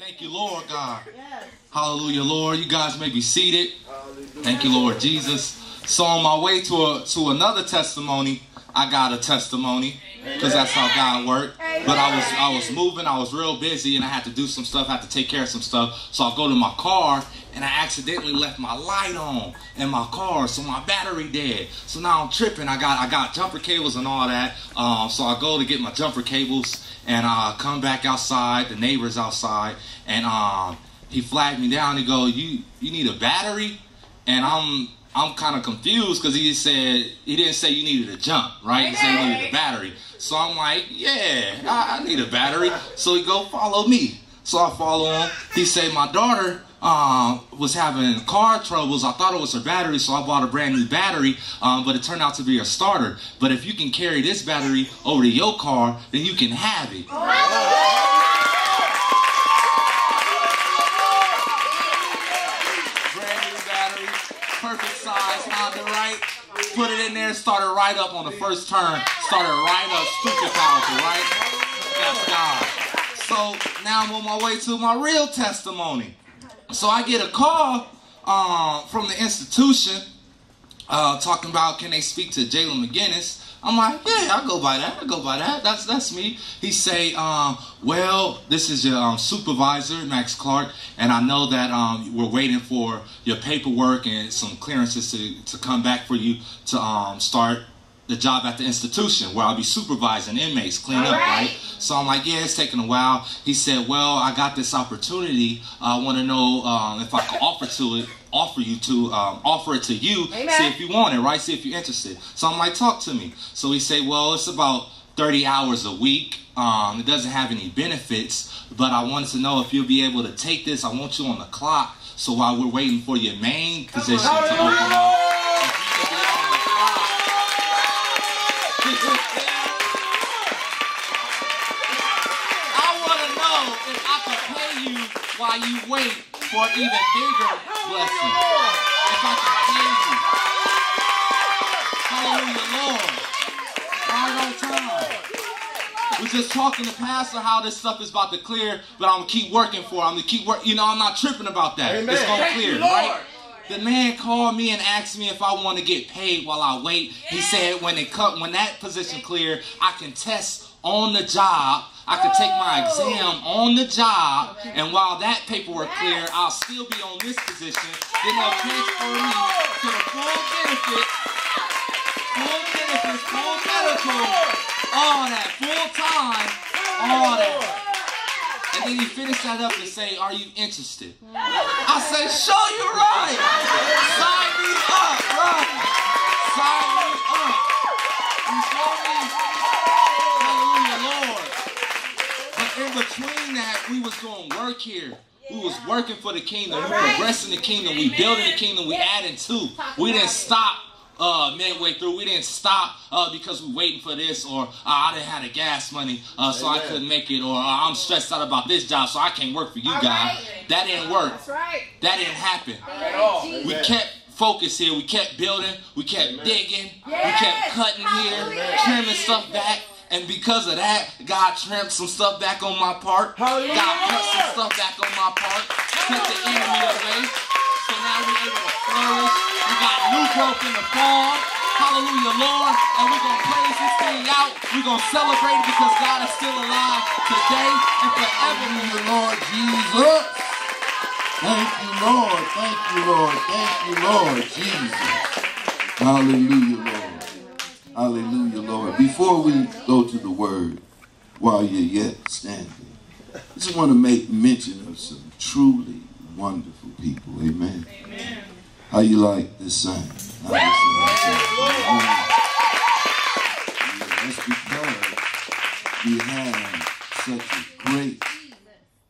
Thank you, Lord God. Hallelujah, Lord. You guys may be seated. Thank you, Lord Jesus. So on my way to a, to another testimony, I got a testimony because that's how God worked. But I was I was moving, I was real busy, and I had to do some stuff, I had to take care of some stuff. So I go to my car, and I accidentally left my light on in my car, so my battery dead. So now I'm tripping. I got I got jumper cables and all that. Um, so I go to get my jumper cables, and I come back outside. The neighbor's outside, and um, he flagged me down. He go, "You you need a battery?" And I'm I'm kind of confused because he said he didn't say you needed a jump, right? He said you needed a battery. So I'm like, yeah, I, I need a battery. So he go follow me. So I follow him. He said my daughter um, was having car troubles. I thought it was her battery, so I bought a brand new battery, um, but it turned out to be a starter. But if you can carry this battery over to your car, then you can have it. Brand new battery, perfect size, Honda, right? Put it in there, started right up on the first turn, started right up, stupid powerful, right? That's God. So now I'm on my way to my real testimony. So I get a call um, from the institution uh, talking about can they speak to Jalen McGinnis. I'm like, yeah, I go by that. I go by that. That's that's me. He say, um, well, this is your um, supervisor, Max Clark, and I know that um, we're waiting for your paperwork and some clearances to, to come back for you to um, start the job at the institution where I'll be supervising inmates, clean up, right? So I'm like, yeah, it's taking a while. He said, well, I got this opportunity. I want to know um, if I can offer to it, offer you to, um, offer it to you, see if you want it, right? See if you're interested. So I'm like, talk to me. So he say, well, it's about 30 hours a week. Um, it doesn't have any benefits, but I wanted to know if you'll be able to take this. I want you on the clock. So while we're waiting for your main position to open up, if you can be on the clock. I want to know if I can pay you while you wait for an even bigger blessing. If I can pay you. Hallelujah, Lord. Right on time. We're just talking to Pastor how this stuff is about to clear, but I'm gonna keep working for it. I'm gonna keep work. You know, I'm not tripping about that. Amen. It's gonna clear, you, right? The man called me and asked me if I want to get paid while I wait. He said when it cut, when that position clear, I can test on the job. I could take my oh. exam on the job, and while that paperwork clear, I'll still be on this position. Then they'll transfer me to the full benefits, full benefits, full medical, all that, full time, all that. And then he finished that up and say, Are you interested? I said, Show you right. Sign me up, right? Sign me up. You feel me? Hallelujah, Lord. But in between that, we was doing work here. We was working for the kingdom. We progressing the kingdom. We building the kingdom. We adding to. We didn't stop uh, midway through. We didn't stop uh, because we waiting for this, or uh, I didn't have the gas money, uh, so I couldn't make it, or uh, I'm stressed out about this job, so I can't work for you guys. That didn't work. That's right. That didn't happen. At. We kept focus here. We kept building. We kept Amen. digging. We kept cutting here, trimming stuff back. And because of that, God trimmed some stuff back on my part. Hallelujah. God cut some stuff back on my part. Took the enemy away. So now we're able to flourish. We got new growth in the farm. Hallelujah, Lord. And we're going to praise this thing out. We're going to celebrate it because God is still alive today and forever. Hallelujah, Lord Jesus. Thank you, Lord. Thank you, Lord. Thank you, Lord Jesus. Hallelujah, Lord. Hallelujah, Lord. Before we go to the word, while you're yet standing, I just want to make mention of some truly wonderful people. Amen. Amen. How you like this sign? How this sign? Yeah, that's because we have such a great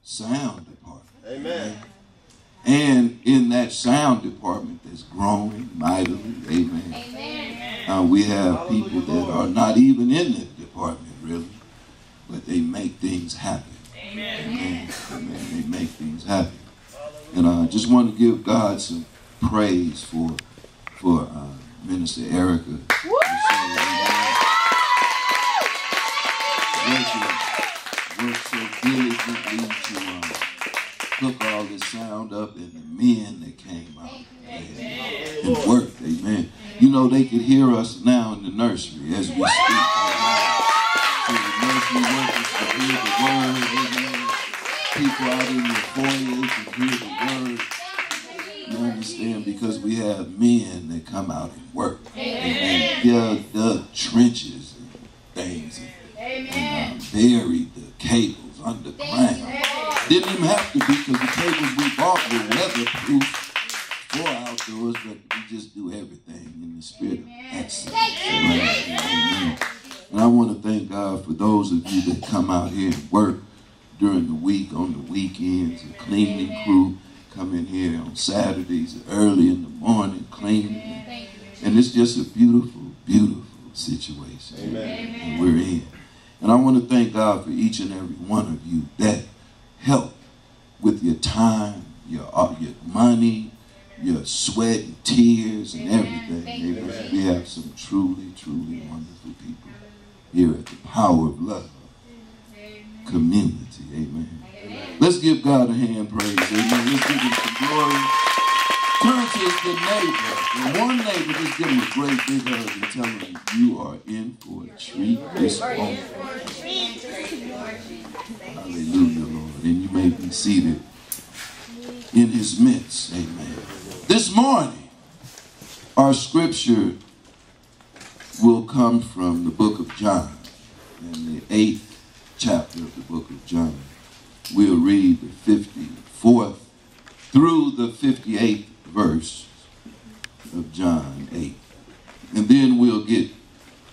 sound department. Amen. And in that sound department that's growing mightily, amen. Uh, we have people that are not even in the department really, but they make things happen. Amen. Amen. They make things happen. And I just want to give God some praise for for uh, Minister Erica. Working, work so diligently to um, hook all this sound up and the men that came out and, worked. Amen. You know, they could hear us now in the nursery as we speak. So the nursery workers can hear the word. Amen. People out in the foyer can hear the word. You understand? Because we have men that come out and work. Amen. Yeah, the trenches and things and, and uh, buried the underground. Didn't even have to be because the tables we bought were weatherproof for outdoors, but we just do everything in the spirit of excellence. Amen. And I want to thank God for those of you that come out here and work during the week, on the weekends, the cleaning crew come in here on Saturdays early in the morning cleaning. And, and it's just a beautiful, beautiful situation Amen. we're in. And I want to thank God for each and every one of you that help with your time, your, uh, your money, your sweat and tears and everything. Amen. We have some truly, truly wonderful people here at the Power of Love community. Amen. Let's give God a hand praise. Amen. Let's give him some glory. Turn to the neighbor. And one neighbor, just give him a great big hug and tell him you are in for a treat this morning. May be seated in his midst. Amen. This morning, our scripture will come from the book of John in the eighth chapter of the book of John. We'll read the 54th through the 58th verse of John 8. And then we'll get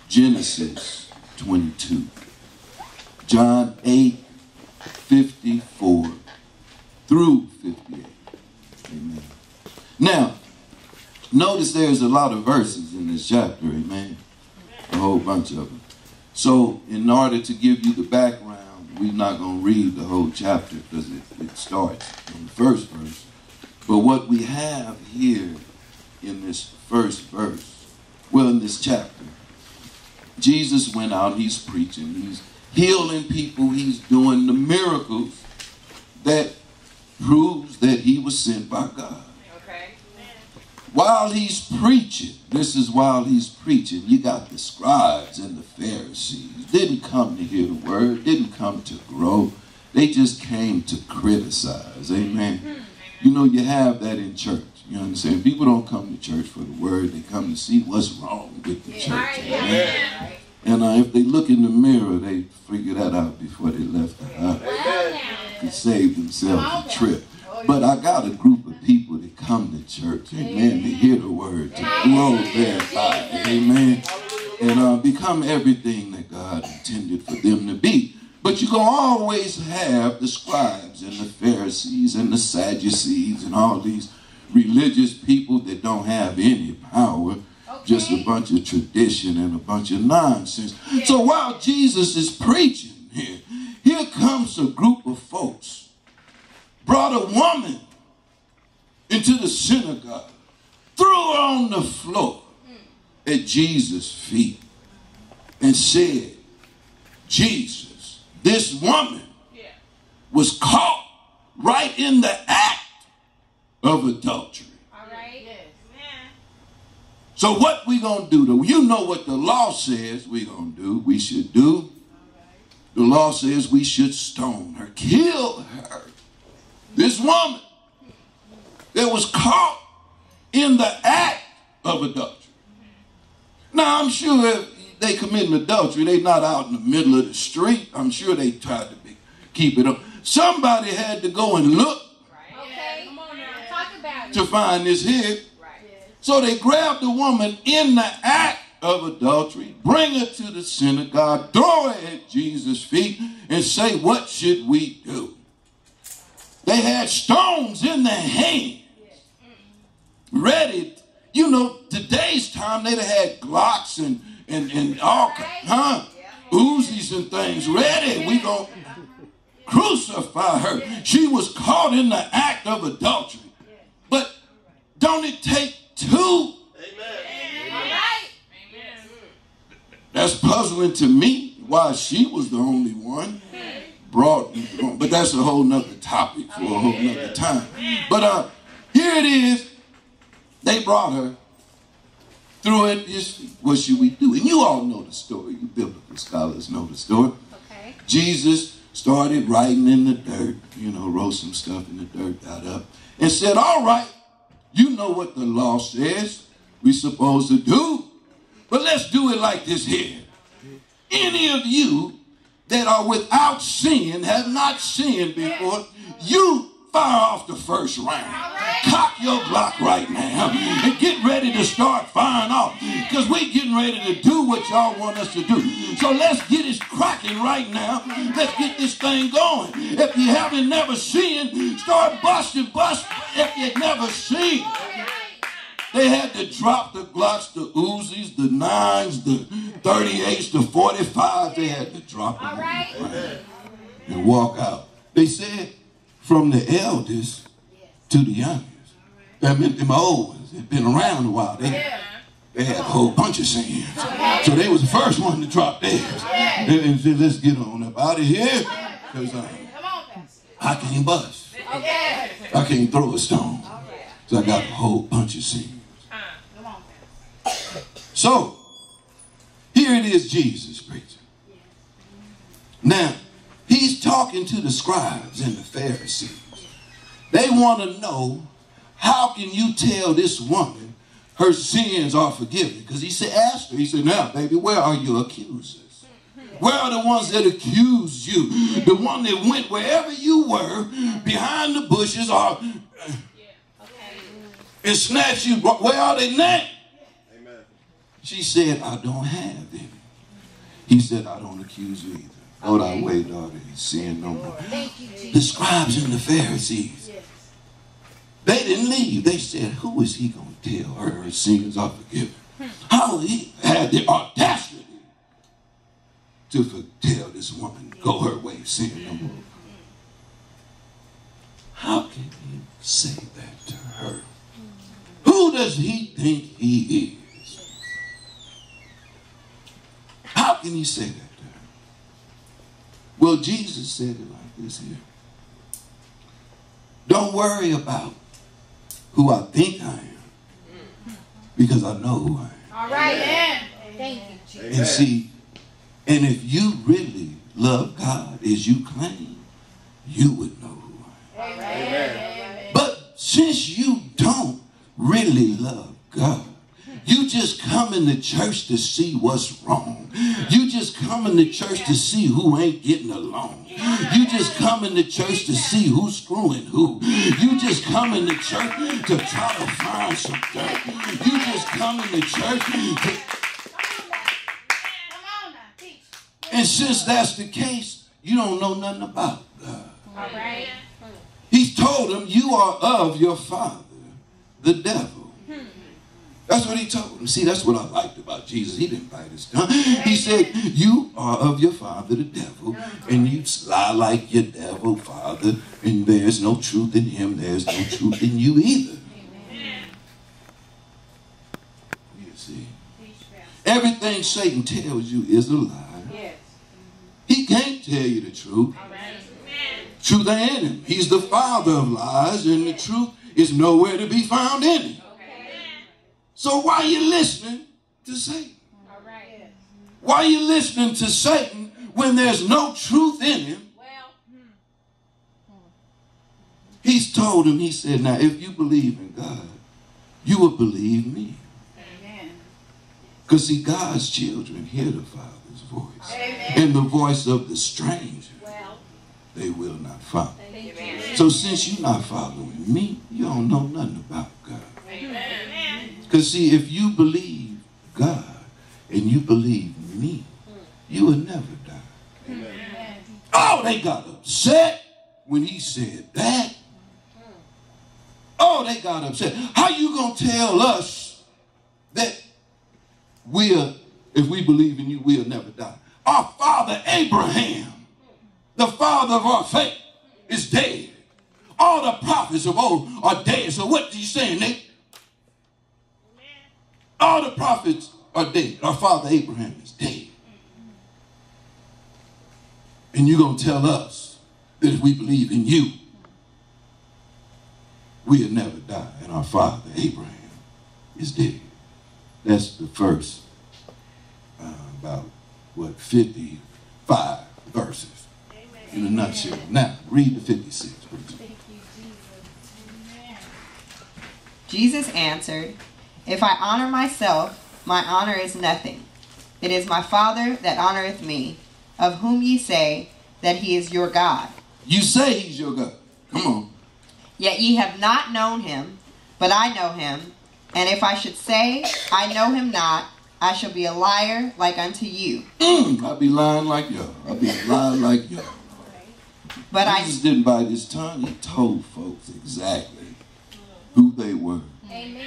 Genesis 22. John 8, 54 through 58. Amen. Now, notice there's a lot of verses in this chapter, amen. A whole bunch of them. So, in order to give you the background, we're not going to read the whole chapter because it, it starts in the first verse. But what we have here in this first verse, well, in this chapter, Jesus went out, he's preaching, he's healing people, he's doing the miracles that proves that he was sent by God. Okay. While he's preaching, this is while he's preaching, you got the scribes and the Pharisees. Didn't come to hear the word, didn't come to grow. They just came to criticize. Amen. Hmm. You know, you have that in church. You understand? People don't come to church for the word. They come to see what's wrong with the church. Amen. And uh, if they look in the mirror, they figure that out before they left the house. To save themselves a trip. But I got a group of people that come to church, amen, to hear the word, to grow thereby, amen, and uh, become everything that God intended for them to be. But you're going to always have the scribes and the Pharisees and the Sadducees and all these religious people that don't have any power just a bunch of tradition and a bunch of nonsense. Yeah. So while Jesus is preaching here, here comes a group of folks, brought a woman into the synagogue, threw her on the floor hmm. at Jesus' feet, and said, Jesus, this woman was caught right in the act of adultery. So what we going to do though? You know what the law says we going to do. We should do. The law says we should stone her, kill her. This woman that was caught in the act of adultery. Now I'm sure if they committing adultery, they not out in the middle of the street. I'm sure they tried to be, keep it up. Somebody had to go and look okay. to find this head. So they grabbed the woman in the act of adultery, bring her to the synagogue, throw her at Jesus' feet, and say, What should we do? They had stones in their hands, ready. You know, today's time they'd have had Glocks and, and, and all, huh? Uzis and things ready. We going to crucify her. She was caught in the act of adultery. But don't it take two. Amen. That's puzzling to me why she was the only one. brought. But that's a whole nother topic for a whole nother time. But uh, here it is. They brought her through it. What should we do? And you all know the story. You biblical scholars know the story. Okay. Jesus started writing in the dirt, you know, wrote some stuff in the dirt, got up, and said, All right, you know what the law says we're supposed to do, but let's do it like this here. Any of you that are without sin, have not sinned before, you fire off the first round. Cock your Glock right now and get ready to start firing off because we're getting ready to do what y'all want us to do. So let's get it cracking right now. Let's get this thing going. If you haven't never seen, start busting, bust if you never seen. They had to drop the Glocks, the Uzis, the nines, the 38s, the 45s. They had to drop them All right. and walk out. They said from the eldest to the youngest. That meant them old ones had been around a while. They, they had a whole bunch of sins. So they was the first one to drop theirs. And, and said, let's get on up out of here. Because uh, Come on, Pastor. I can't bust. Okay. I can't throw a stone. So I got a whole bunch of sins. Come on, Pastor. So, here it is Jesus preaching. Now, he's talking to the scribes and the Pharisees. They want to know, how can you tell this woman her sins are forgiven? Because he said, ask her. He said, now, baby, where are your accusers? Where are the ones that accused you? The one that went wherever you were, behind the bushes, or and snatched you. Where are they now? She said, I don't have any. He said, I don't accuse you either. Go thy way, daughter, and sin no more. The scribes and the Pharisees, they didn't leave. They said, who is he going to tell her her sins are forgiven? How he had the audacity to tell this woman, go her way, sin no more. How can he say that to her? Who does he think he is? How can he say that? Well, Jesus said it like this here. Don't worry about who I think I am, because I know who I am. All right. Amen. Thank you, Jesus. And see, and if you really love God as you claim, you would know who I am. But since you don't really love God, you just coming to church to see what's wrong. You just coming to church to see who ain't getting along. You just coming to church to see who's screwing who. You just coming to church to try to find some dirt. You just coming to church to Come on now. Teach. And since that's the case, you don't know nothing about God. All right. He's told him, You are of your father, the devil. That's what he told him. See, that's what I liked about Jesus. He didn't bite his tongue. He said, You are of your father, the devil, and you lie like your devil father, and there's no truth in him, there's no truth in you either. You see, everything Satan tells you is a lie. He can't tell you the truth. Truth ain't in him. He's the father of lies, and the truth is nowhere to be found in him. So why are you listening to Satan? All right. Why are you listening to Satan when there's no truth in him? Well, He's told him, he said, now if you believe in God, you will believe me. amen. Because see, God's children hear the Father's voice. Amen. And the voice of the stranger, Well, they will not follow. So since you're not following me, you don't know nothing about God. Because see, if you believe God and you believe me, you will never die. Amen. Oh, they got upset when he said that. Oh, they got upset. How you gonna tell us that we'll, if we believe in you, we'll never die? Our father Abraham, the father of our faith, is dead. All the prophets of old are dead. So what are you saying, Nate? All the prophets are dead. Our father Abraham is dead. And you're going to tell us that if we believe in you, we'll never die. And our father, Abraham, is dead. That's the first, uh, about, what, 55 verses in a nutshell. Now, read the 56, please. Jesus answered, If I honor myself, my honor is nothing. It is my Father that honoreth me, of whom ye say that he is your God. You say he's your God. Come on. Yet ye have not known him, but I know him. And if I should say, I know him not, I shall be a liar like unto you. Mm, I'll be lying like y'all. I'll be lying like y'all. But I Jesus didn't bite his tongue. He told folks exactly who they were. Amen.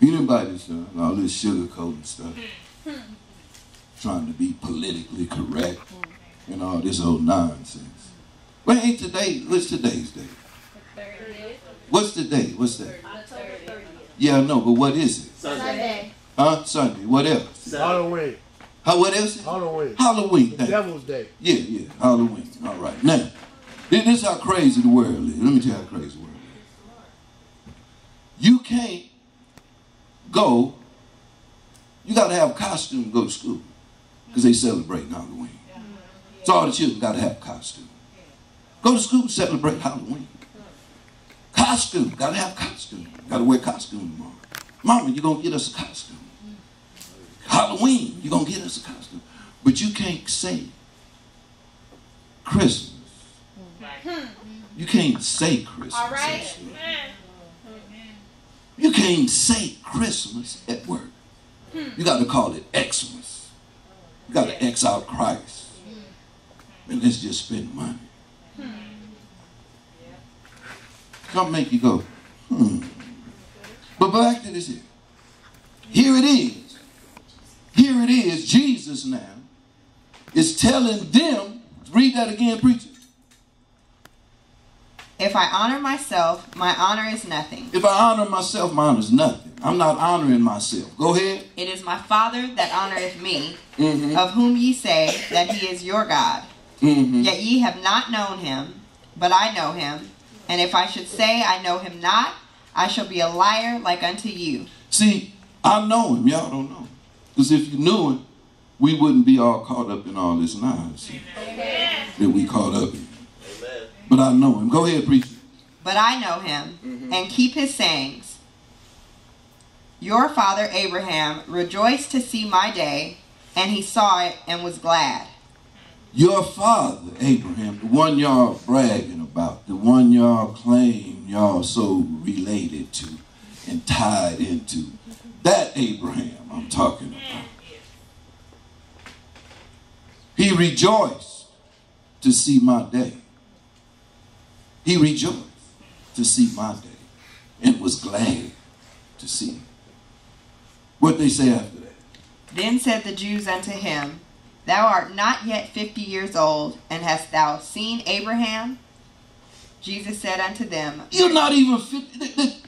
He didn't bite his tongue. All this sugarcoating stuff. Trying to be politically correct and all this old nonsense. Well, ain't today, what's today's day? What's the day? What's that? Yeah, I know, but what is it? Sunday. Huh? Sunday. What else? Halloween. How, what else? Halloween. Halloween. The Devil's Day. Yeah, yeah, Halloween. All right. Now, this this is how crazy the world is. Let me tell you how crazy the world is. You can't go, you got to have a costume to go to school because they celebrate Halloween. So all the children got to have a costume. Go to school, celebrate Halloween. Costume, got to have costume. Got to wear costume tomorrow. Mama, you're going to get us a costume. Halloween, you're going to get us a costume. But you can't say Christmas. You can't say Christmas. All right. You can't say Christmas at work. You got to call it Xmas. You got to X out Christ. And let's just spend money. Come make you go, hmm. But back to this here. Here it is. Here it is. Jesus now is telling them, read that again, preacher. If I honor myself, my honor is nothing. If I honor myself, my honor is nothing. I'm not honoring myself. Go ahead. It is my Father that honoreth me, Mm-hmm. of whom ye say that he is your God. Mm-hmm. Yet ye have not known him, but I know him. And if I should say I know him not, I shall be a liar like unto you. See, I know him. Y'all don't know. Because if you knew him, we wouldn't be all caught up in all this nonsense that we caught up in. But I know him. Go ahead, preacher. But I know him, mm-hmm. and keep his sayings. Your father Abraham rejoiced to see my day, and he saw it and was glad. Your father, Abraham, the one y'all bragging about, the one y'all claim y'all so related to and tied into, that Abraham I'm talking about. He rejoiced to see my day. He rejoiced to see my day and was glad to see it. What they say after that? Then said the Jews unto him, Thou art not yet fifty years old, and hast thou seen Abraham? Jesus said unto them, You're not even 50.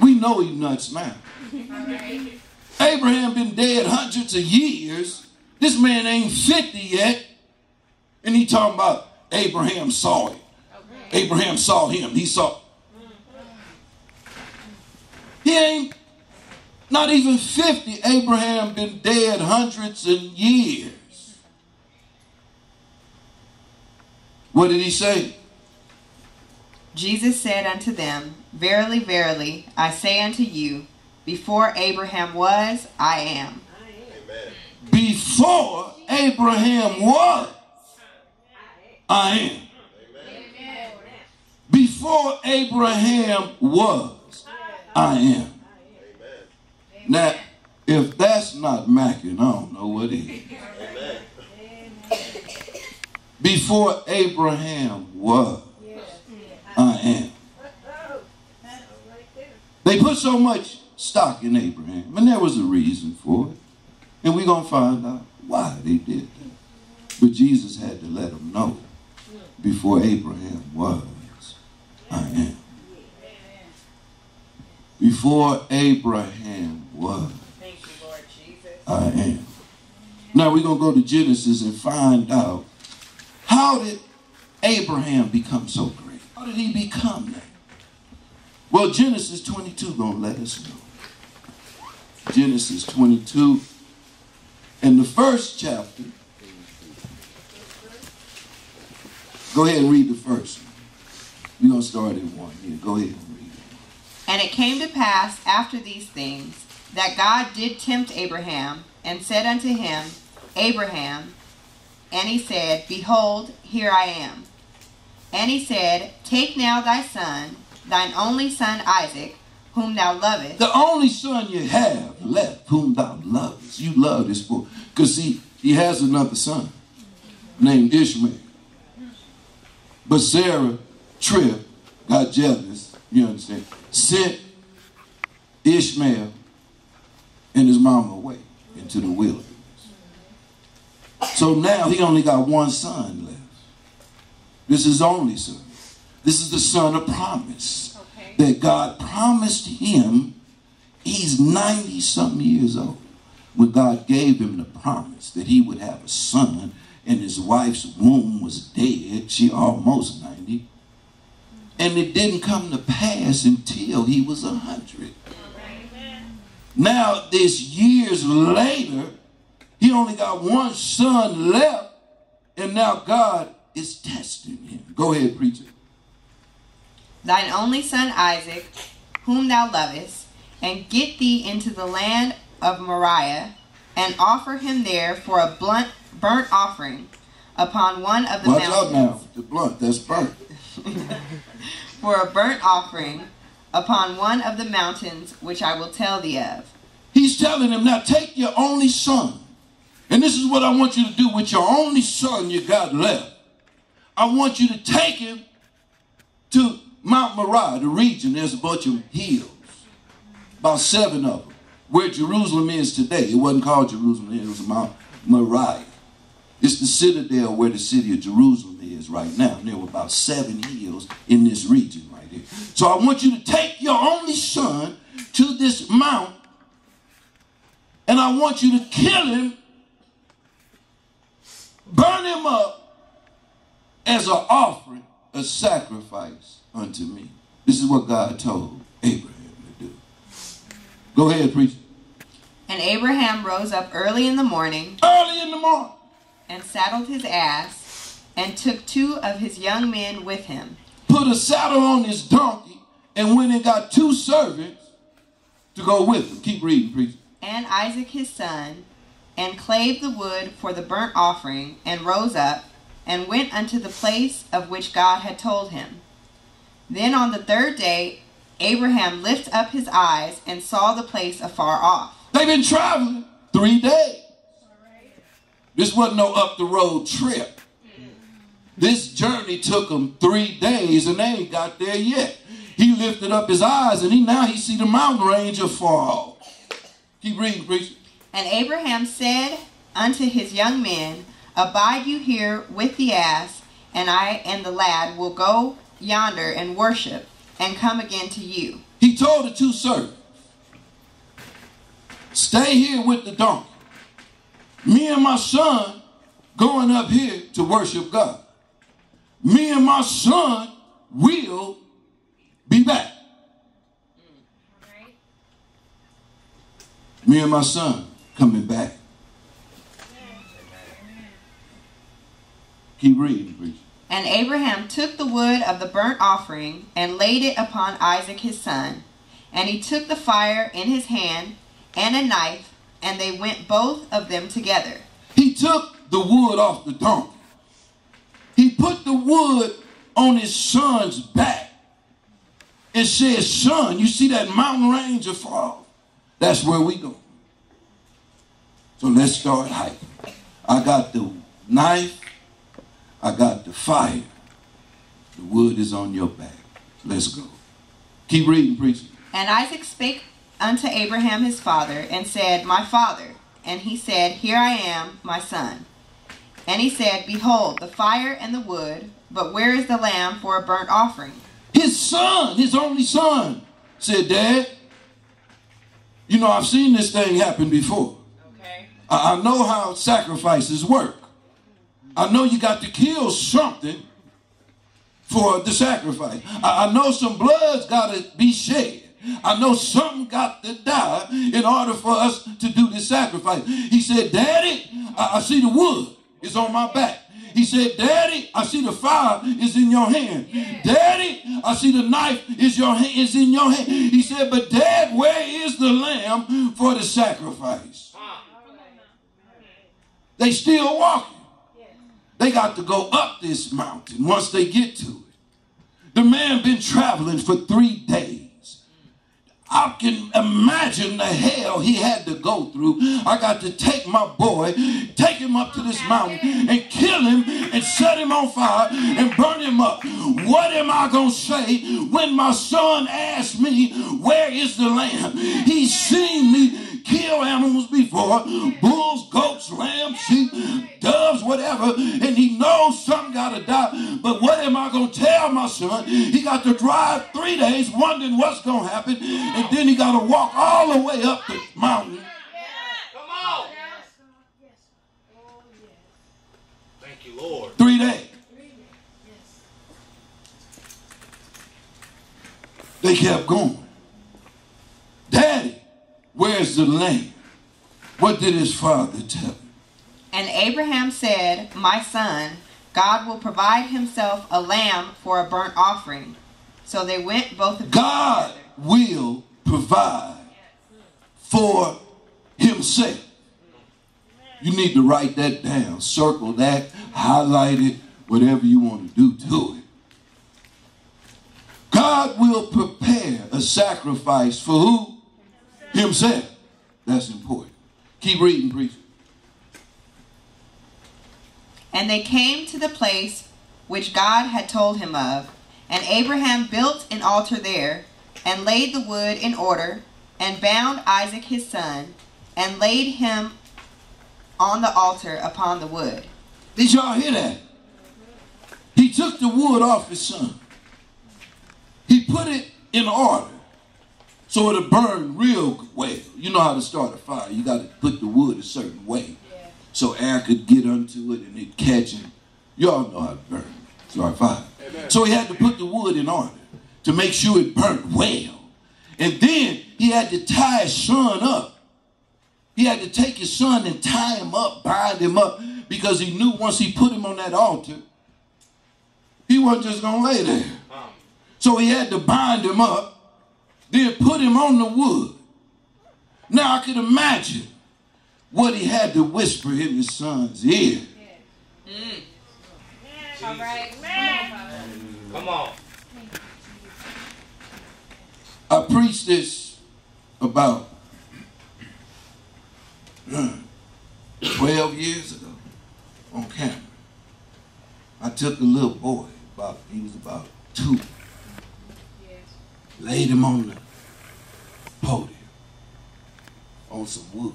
We know you nuts now. Abraham been dead hundreds of years. This man ain't 50 yet. And he talking about Abraham saw it. Abraham saw him. He saw. He ain't not even 50. Abraham been dead hundreds of years. What did he say? Jesus said unto them, Verily, verily, I say unto you, before Abraham was, I am. Before Abraham was, I am. Before Abraham was, I am. Now, if that's not macking, I don't know what is. Before Abraham was, I am. They put so much stock in Abraham, and there was a reason for it. And we're going to find out why they did that. But Jesus had to let them know before Abraham was, I am. Before Abraham was, Thank you, Lord Jesus. I am. Now we're going to go to Genesis and find out how did Abraham become so great? How did he become that? Well, Genesis 22 gonna let us know. Genesis 22 in the first chapter. Go ahead and read the first. We're gonna start in one. Yeah, go ahead and read it. And it came to pass after these things that God did tempt Abraham and said unto him, Abraham, and he said, Behold, here I am. And he said, Take now thy son, thine only son Isaac, whom thou lovest. The only son you have left, whom thou lovest. You love this boy. Because see, he has another son named Ishmael. But Sarah Tripp got jealous, you understand, sent Ishmael and his mama away into the wilderness. So now he only got one son left. This is his only son. This is the son of promise Okay. that God promised him. He's 90 something years old when God gave him the promise that he would have a son and his wife's womb was dead. She almost 90. And it didn't come to pass until he was a 100. Now, this years later, he only got one son left, and now God is testing him. Go ahead, preacher. thine only son Isaac, whom thou lovest, and get thee into the land of Moriah, and offer him there for a blunt burnt offering upon one of the Watch out mountains. now. The blunt, that's burnt. For a burnt offering upon one of the mountains which I will tell thee of. He's telling him, now take your only son. And this is what I want you to do with your only son you got left. I want you to take him to Mount Moriah, the region. There's a bunch of hills, about seven of them, where Jerusalem is today. It wasn't called Jerusalem, it was Mount Moriah. It's the citadel where the city of Jerusalem is right now. And there were about seven hills in this region right here. So I want you to take your only son to this mount and I want you to kill him, burn him up as an offering, a sacrifice unto me. This is what God told Abraham to do. Go ahead, preacher. And Abraham rose up early in the morning Early in the morning. And saddled his ass, and took two of his young men with him, Put a saddle on his donkey and went and got two servants to go with him. Keep reading, please. and Isaac his son, and clave the wood for the burnt offering, and rose up, and went unto the place of which God had told him. Then on the third day, Abraham lifted up his eyes and saw the place afar off. They've been traveling three days. This wasn't no up the road trip. This journey took them three days and they ain't got there yet. He lifted up his eyes and he now he see the mountain range afar. Keep reading, preacher. And Abraham said unto his young men, Abide you here with the ass, and I and the lad will go yonder and worship, and come again to you. He told the two servants, Stay here with the donkey. Me and my son going up here to worship God. Me and my son will be back. Me and my son coming back. Keep reading, preacher. And Abraham took the wood of the burnt offering and laid it upon Isaac his son. And he took the fire in his hand and a knife, and they went both of them together. He took the wood off the donkey. He put the wood on his son's back and said, Son, you see that mountain range afar? off? That's where we go. So let's start hiking. I got the knife, I got the fire. The wood is on your back. Let's go. Keep reading, preacher. And Isaac spake unto Abraham his father, and said, My father. And he said, Here I am, my son. And he said, Behold, the fire and the wood, but where is the lamb for a burnt offering? His son, his only son, said, Dad, you know, I've seen this thing happen before. Okay. I I know how sacrifices work. I know you got to kill something for the sacrifice. I, I know some blood's got to be shed. I know something got to die in order for us to do this sacrifice. He said, Daddy, I, I see the wood. It's on my back. He said, Daddy, I see the fire is in your hand. Daddy, I see the knife is your hand is in your hand. He said, but Dad, where is the lamb for the sacrifice? They still walking. They got to go up this mountain once they get to it. The man been traveling for three days. I can imagine the hell he had to go through. I got to take my boy, take him up to this mountain and kill him and set him on fire and burn him up. What am I going to say when my son asks me, where is the lamb? He's seen me kill animals before bulls, goats, lambs, sheep, doves, whatever. And he knows something got to die. But what am I going to tell my son? He got to drive three days wondering what's going to happen. And then he got to walk all the way up the mountain. Come on. Thank you, Lord. Three days. They kept going. Daddy, where's the lamb? What did his father tell him? And Abraham said, My son, God will provide himself a lamb for a burnt offering. So they went both of them God will provide for himself. You need to write that down, circle that, highlight it, whatever you want to do, to it. God will prepare a sacrifice for who? Himself. That's important. Keep reading, preacher. And they came to the place which God had told him of. And Abraham built an altar there, and laid the wood in order, and bound Isaac his son, and laid him on the altar upon the wood. Did y'all hear that? He took the wood off his son. He put it in order so it'll burn real well. You know how to start a fire. You got to put the wood a certain way so air could get onto it and it catch it. You all know how to burn. Start a fire. So he had to put the wood in order to make sure it burnt well. And then he had to tie his son up. He had to take his son and tie him up, bind him up, because he knew once he put him on that altar, he wasn't just going to lay there. So he had to bind him up, then put him on the wood. Now I could imagine what he had to whisper in his son's ear. All right. Come on. I preached this about uh, 12 years ago on camera. I took a little boy, about he was about two, laid him on the podium on some wood,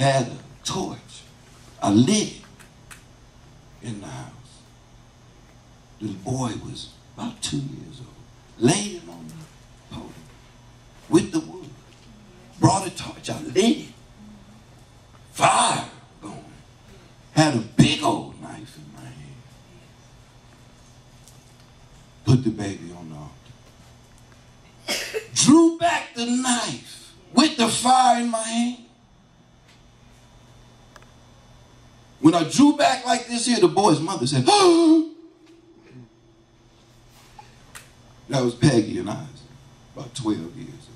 had a torch, a lit in the house. The boy was about two years old. Him on the podium with the wood. Brought a torch, lit it. Fire going. Had a big old knife in my hand. Put the baby on the altar. Drew back the knife with the fire in my hand. When I drew back like this here, the boy's mother said, oh! That was Peggy and I, about 12 years ago.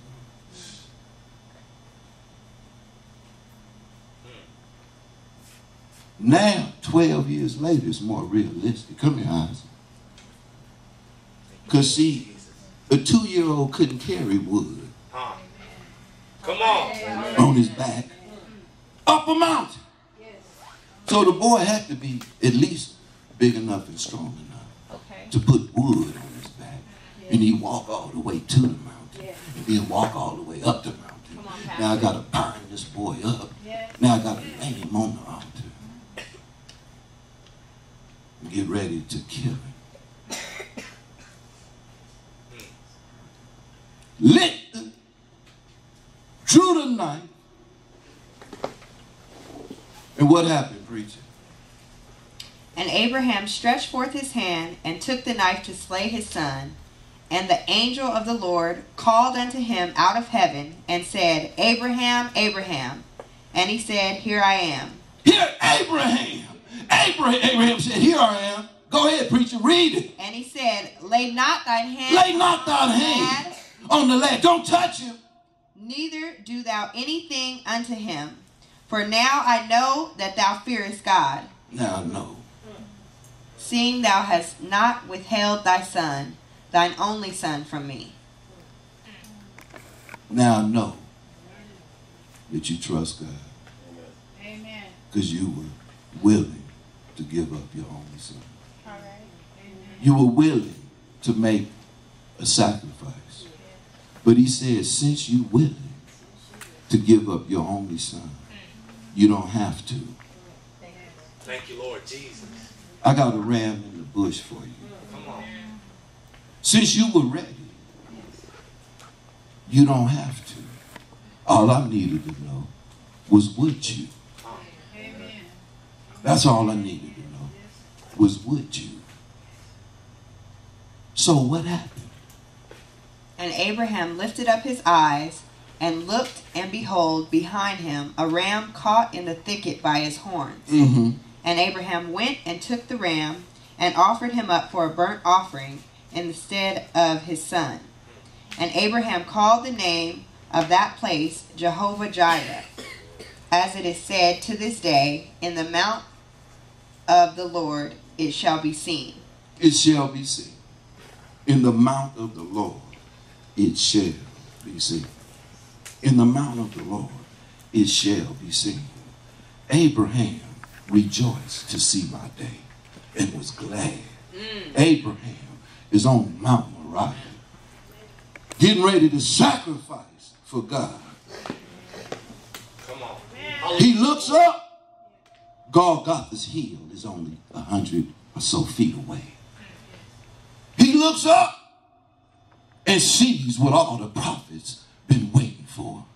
Now, 12 years later, it's more realistic. Come here, Isaac. Because, see, a two year old couldn't carry wood Huh. Come on. on his back up a mountain. So the boy had to be at least big enough and strong enough Okay. to put wood on his back. And he walk all the way to the mountain. And then walk all the way up the mountain. On, Now I got to bind this boy up. Yeah. Now I got to lay him on the altar. And get ready to kill him. Lit the, drew the knife. And what happened, And Abraham stretched forth his hand and took the knife to slay his son. And the angel of the Lord called unto him out of heaven and said, Abraham, Abraham. And he said, Here I am. Here, Abraham. Abraham, Abraham said, Here I am. Go ahead, preacher, read it. And he said, Lay not thine hand, Lay not thine hand on the lad. Don't touch him. neither do thou anything unto him. For now I know that thou fearest God, Now, I know. seeing thou hast not withheld thy son, thine only son, from me. Now, I know that you trust God Amen. because you were willing to give up your only son. All right. Amen. You were willing to make a sacrifice. But he said, since you're willing to give up your only son, you don't have to. Thank you, Lord Jesus. I got a ram in the bush for you. Come on. Since you were ready, you don't have to. All I needed to know was would you? Amen. That's all I needed to know was would you? So what happened? And Abraham lifted up his eyes and looked, and behold, behind him a ram caught in the thicket by his horns. Mm-hmm. And Abraham went and took the ram and offered him up for a burnt offering in the stead of his son. And Abraham called the name of that place Jehovah Jireh, as it is said to this day, In the mount of the Lord it shall be seen. It shall be seen. In the mount of the Lord it shall be seen. In the mount of the Lord it shall be seen. Abraham rejoiced to see my day and was glad. Mm. Abraham is on Mount Moriah, getting ready to sacrifice for God. Come on. He looks up. god Golgotha's hill is only a hundred or so feet away. He looks up and sees what all the prophets been waiting for.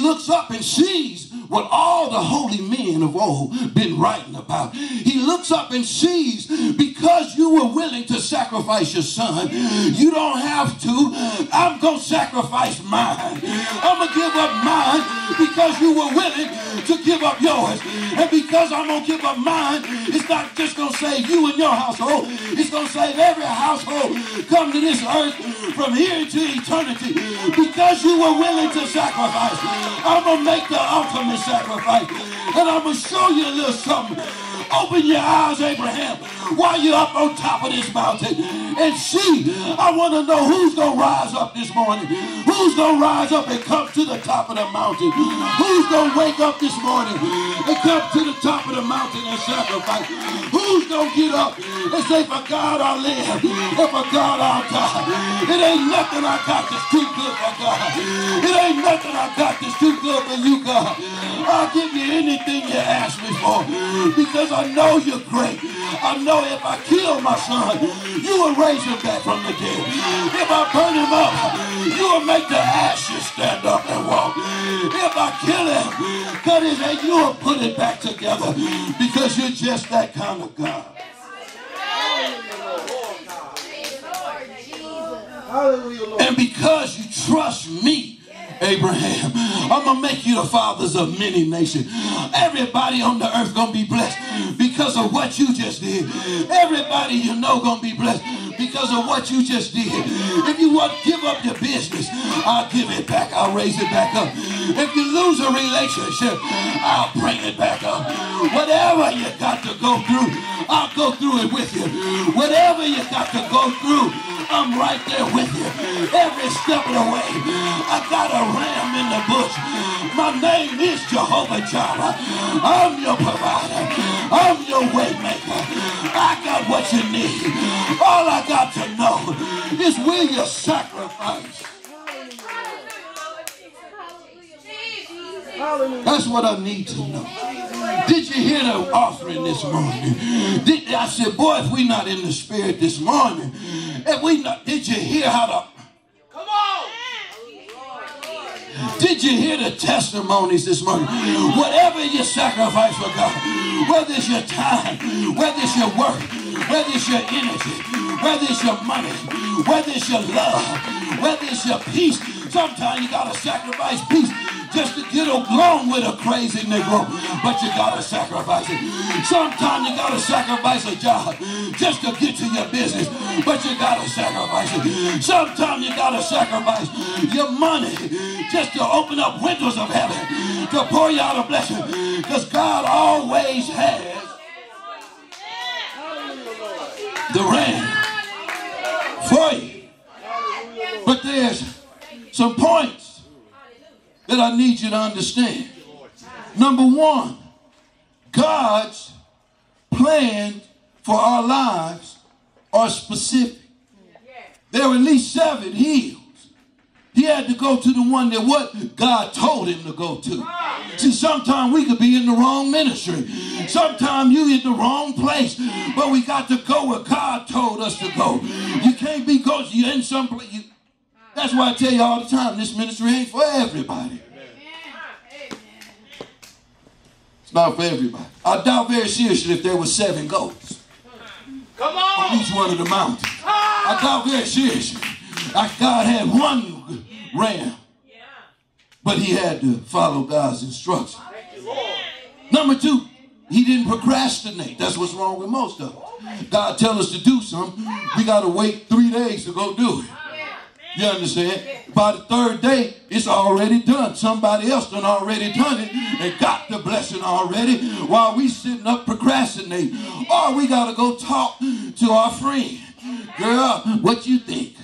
Looks up and sees what all the holy men of old been writing about. He looks up and sees because you were willing to sacrifice your son, you don't have to. I'm going to sacrifice mine. I'm going to give up mine because you were willing to give up yours. And because I'm going to give up mine, it's not just going to save you and your household. It's going to save every household come to this earth from here to eternity. Because you were willing to sacrifice, I'm going to make the ultimate sacrifice. And I'm going to show you a little something. Open your eyes, Abraham, while you're up on top of this mountain and see. I want to know who's going to rise up this morning. Who's going to rise up and come to the top of the mountain? Who's going to wake up this morning and come to the top of the mountain and sacrifice? Who's going to get up and say, for God I live and for God I'll die? It ain't nothing I got that's too good for God. It ain't nothing I got that's too good for you, God. I'll give you anything you ask me for because I know you're great. I know if I kill my son, you will raise him back from the dead. If I burn him up, you will make the ashes stand up and walk. If I kill him, cut his head, you will put it back together because you're just that kind of God. And because you trust me, Abraham, I'm gonna make you the fathers of many nations. Everybody on the earth gonna be blessed because of what you just did. Everybody you know gonna be blessed because of what you just did. If you want to give up your business, I'll give it back. I'll raise it back up. If you lose a relationship, I'll bring it back up. Whatever you got to go through, I'll go through it with you. Whatever you got to go through, I'm right there with you. Every step of the way, I got a ram in the bush. My name is Jehovah Jireh. I'm your provider. I'm your way maker. I got what you need. All I got to know is will you sacrifice? That's what I need to know. Did you hear the offering this morning? Did, I said, boy, if we not in the spirit this morning, if we not, did you hear how the Come on. Did you hear the testimonies this morning? Whatever you sacrifice for God, whether it's your time, whether it's your work, whether it's your energy, whether it's your money, whether it's your love, whether it's your peace, sometimes you gotta sacrifice peace just to get along with a crazy Negro, but you gotta sacrifice it. Sometimes you gotta sacrifice a job just to get to your business, but you gotta sacrifice it. Sometimes you gotta sacrifice your money just to open up windows of heaven to pour you out a blessing, because God always has the rain for you. But there's some points that I need you to understand. Number one, God's plans for our lives are specific. There are at least seven hills. He had to go to the one that what God told him to go to. See, sometimes we could be in the wrong ministry. Sometimes you in the wrong place. But we got to go where God told us to go. You can't be going, you're in some place. You, that's why I tell you all the time, this ministry ain't for everybody. It's not for everybody. I doubt very seriously if there were seven goats Come on on. each one of the mountains. Ah. I doubt very seriously. Like God had one ram, but he had to follow God's instructions. Number two, he didn't procrastinate. That's what's wrong with most of us. God tell us to do something, we got to wait three days to go do it. You understand? By the third day, it's already done. Somebody else done already done it and got the blessing already while we sitting up procrastinating. Or we got to go talk to our friend. Girl, what you think?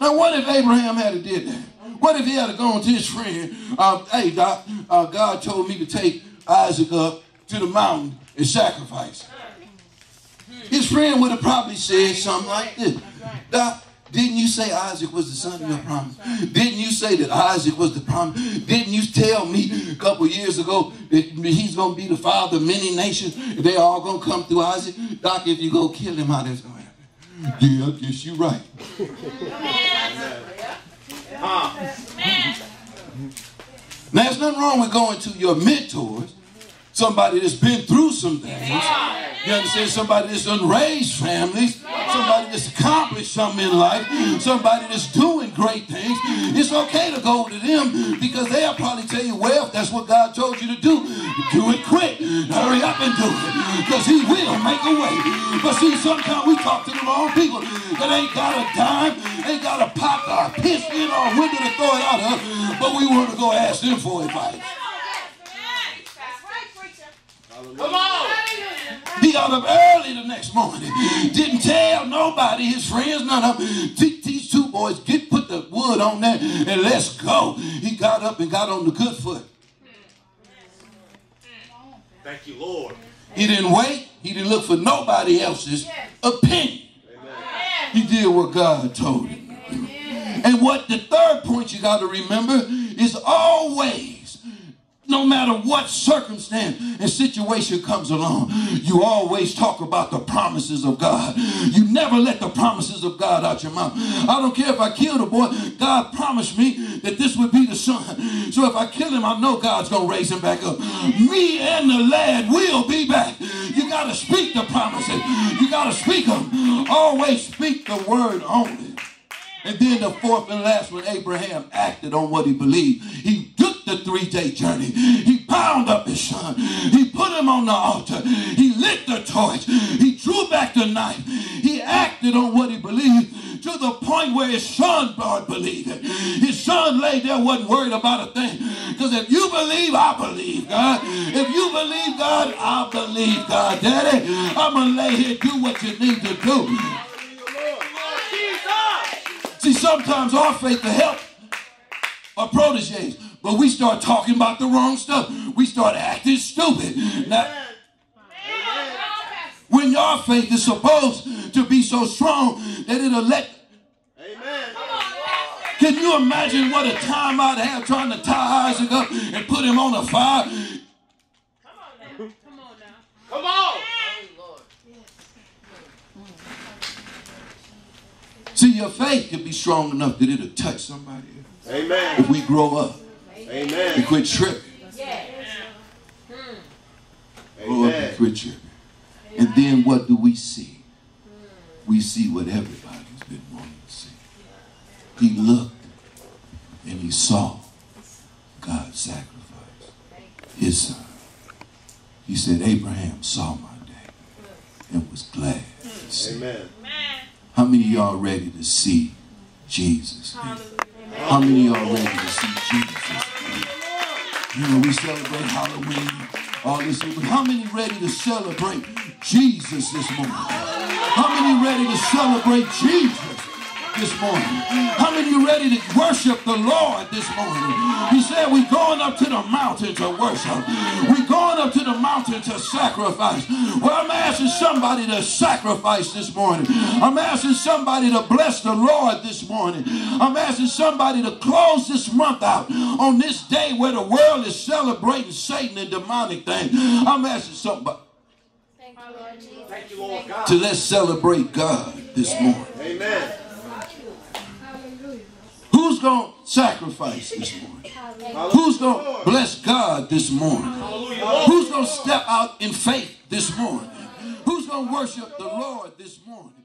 Now, what if Abraham had did that? What if he had gone to his friend? Uh, hey, Doc, uh, God told me to take Isaac up to the mountain and sacrifice. His friend would have probably said something like this. Doc, didn't you say Isaac was the son of your promise? Didn't you say that Isaac was the promise? Didn't you tell me a couple years ago that he's going to be the father of many nations? They all going to come through Isaac? Doc, if you go kill him, how that's going to happen? Yeah, I guess you're right. Now, there's nothing wrong with going to your mentors, somebody that's been through some things. You understand? Somebody that's done raised families, somebody that's accomplished something in life, somebody that's doing great things. It's okay to go to them because they'll probably tell you, well, if that's what God told you to do, do it quick. Hurry up and do it because He will make a way. But see, sometimes we talk to the wrong people that ain't got a dime, ain't got a pot or a piss in or a window to throw it out of, but we want to go ask them for advice. Come on. He got up early the next morning. Didn't tell nobody, his friends, none of them. Teach these two boys, get put the wood on there and let's go. He got up and got on the good foot. Thank you, Lord. He didn't wait. He didn't look for nobody else's opinion. He did what God told him. And what the third point you got to remember is always no matter what circumstance and situation comes along, you always talk about the promises of God. You never let the promises of God out your mouth. I don't care if I kill the boy, God promised me that this would be the son. So if I kill him, I know God's going to raise him back up. Me and the lad will be back. You got to speak the promises. You got to speak them. Always speak the word only. And then the fourth and last one, Abraham acted on what he believed. He the three-day journey. He bound up his son. He put him on the altar. He lit the torch. He drew back the knife. He acted on what he believed to the point where his son started believing. His son lay there, wasn't worried about a thing. Because if you believe, I believe, God. If you believe God, I believe, God. Daddy, I'm going to lay here, do what you need to do. See, sometimes our faith will help our proteges, but we start talking about the wrong stuff. We start acting stupid. Now, when your faith is supposed to be so strong that it'll let. Can you imagine what a time I'd have trying to tie Isaac up and put him on a fire? Come on now. Come on now. Come on. See, your faith can be strong enough that it'll touch somebody else. Amen. If we grow up and Amen. quit tripping. Grow up and Amen. quit tripping. And then what do we see? We see what everybody's been wanting to see. He looked and he saw God sacrifice his son. He said, Abraham saw my day and was glad to see. Amen. How many of y'all ready to see Jesus? How many of y'all ready to see Jesus? You know, we celebrate Halloween, all this, but how many ready to celebrate Jesus this morning? How many ready to celebrate Jesus this morning? How many you ready to worship the Lord this morning? He said, we're going up to the mountain to worship. We're going up to the mountain to sacrifice. Well, I'm asking somebody to sacrifice this morning. I'm asking somebody to bless the Lord this morning. I'm asking somebody to close this month out on this day where the world is celebrating Satan and demonic things. I'm asking somebody Thank you, Lord God. to let's celebrate God this morning. Amen. Who's going to sacrifice this morning? Who's going to bless God this morning? Who's going to step out in faith this morning? Who's going to worship the Lord this morning?